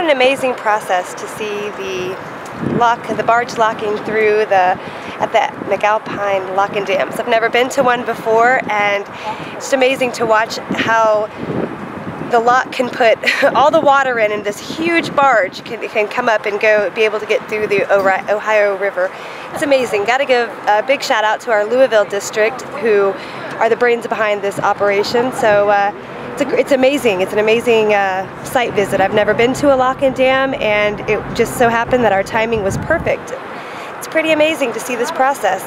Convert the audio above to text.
an amazing process to see the lock, the barge locking through the at the McAlpine Lock and Dams. I've never been to one before, and it's amazing to watch how the lock can put all the water in and this huge barge can, can come up and go be able to get through the Ohio River. It's amazing. Got to give a big shout out to our Louisville district who are the brains behind this operation. So uh, it's, a, it's amazing. It's an amazing uh, site visit. I've never been to a lock and dam and it just so happened that our timing was perfect. It's pretty amazing to see this process.